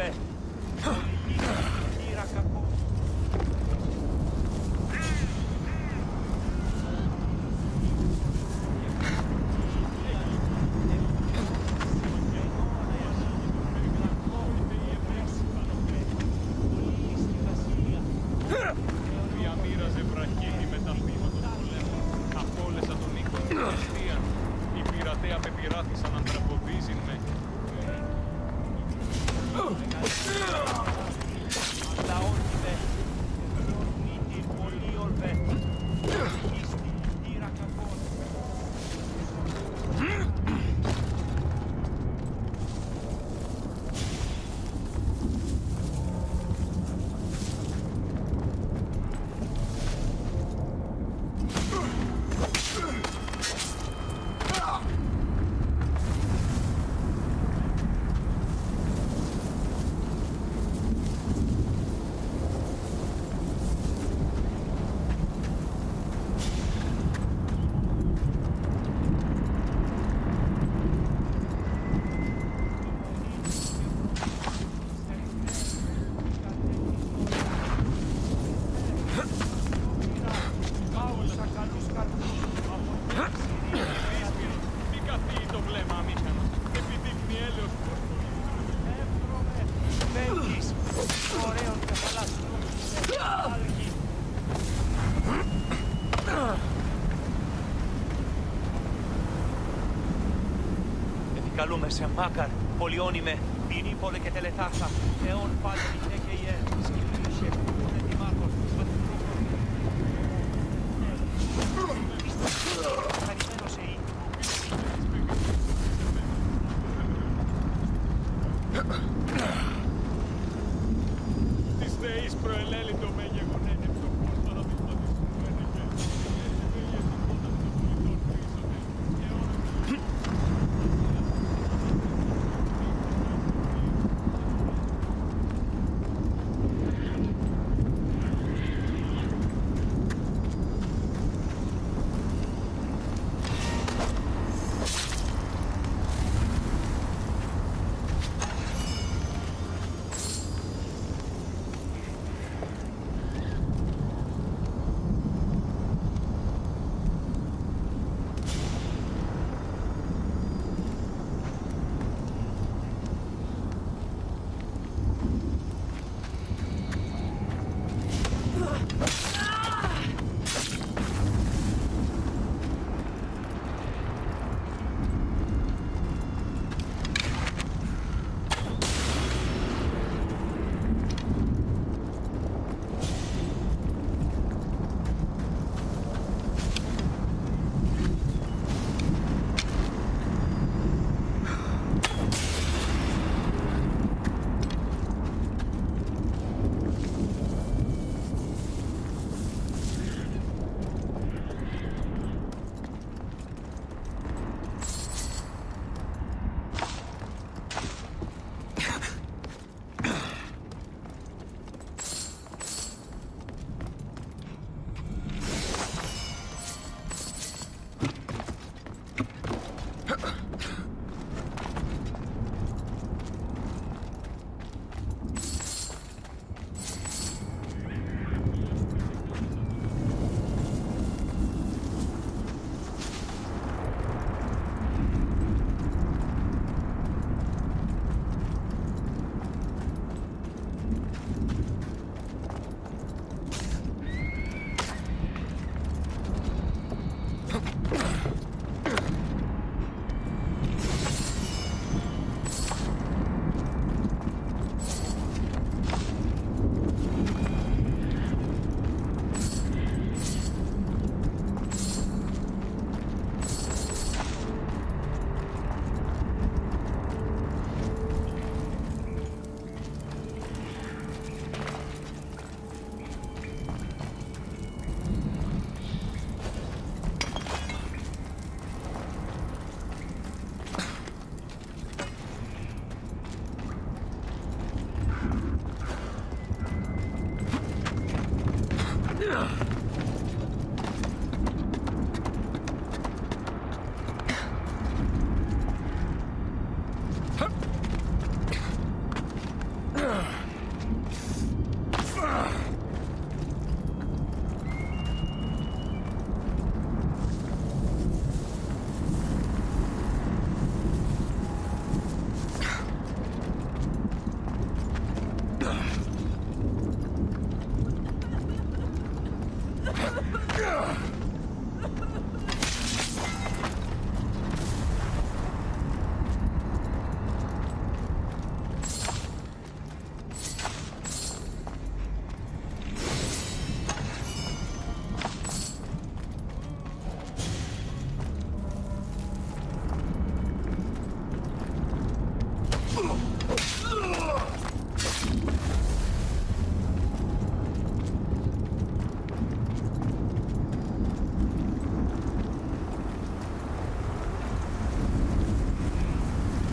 对 καλούμε σε μάκαρ, πολιώνυμε, πυρίπολε και τελετάσα, θεών πάντων και ιερ.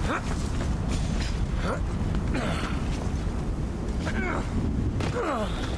Huh? huh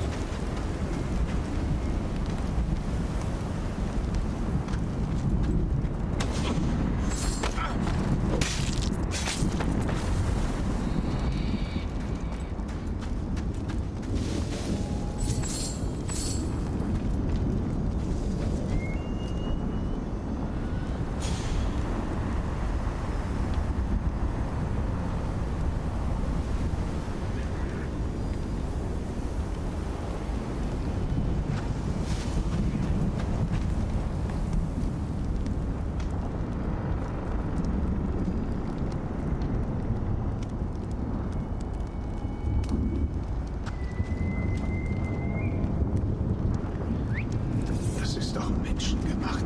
ist doch menschengemacht.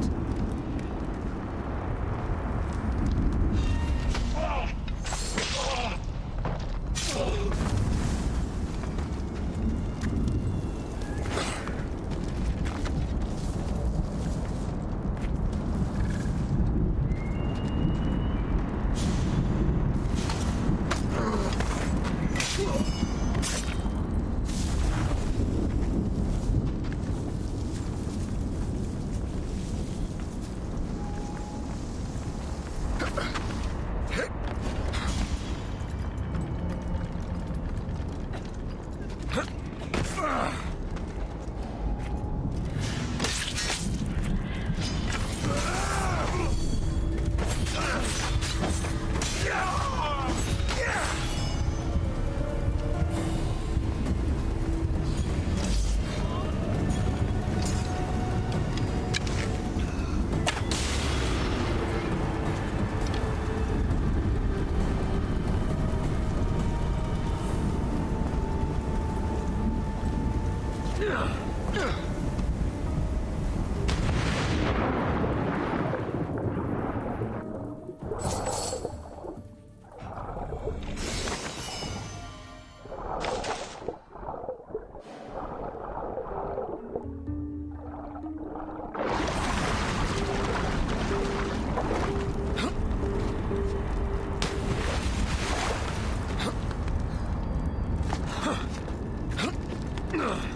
Das sollte ich mir mal ansehen. Dann kam es wohl von woanders.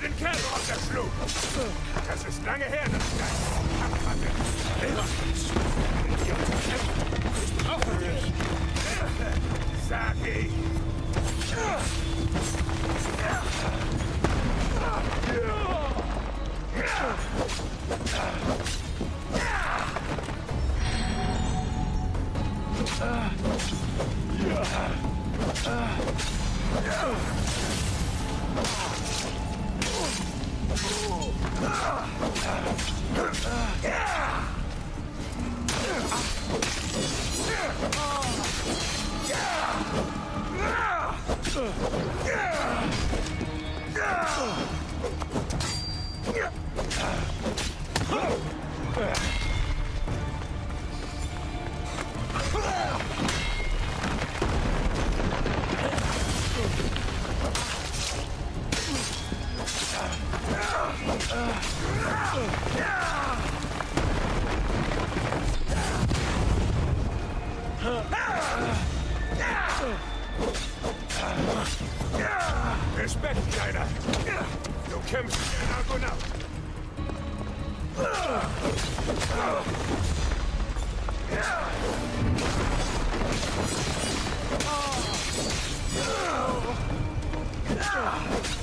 Der den Kerl runterschlug. Das ist lange her, dass ich einen Kampf hatte. Ich brauche dich. Sag ich. Herakles,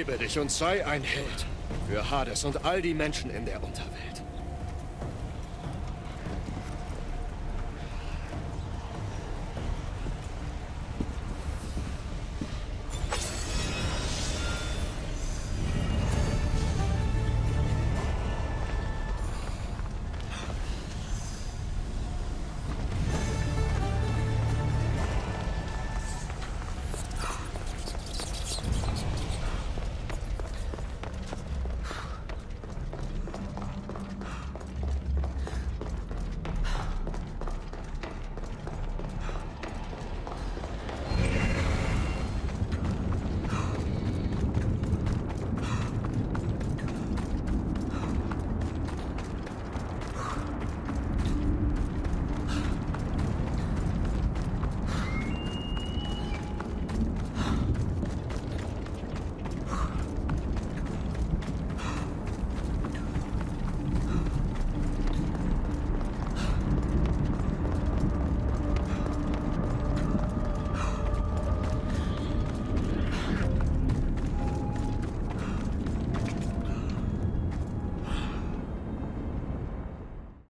erhebe dich und sei ein Held. Für Hades und all die Menschen in der Unterwelt.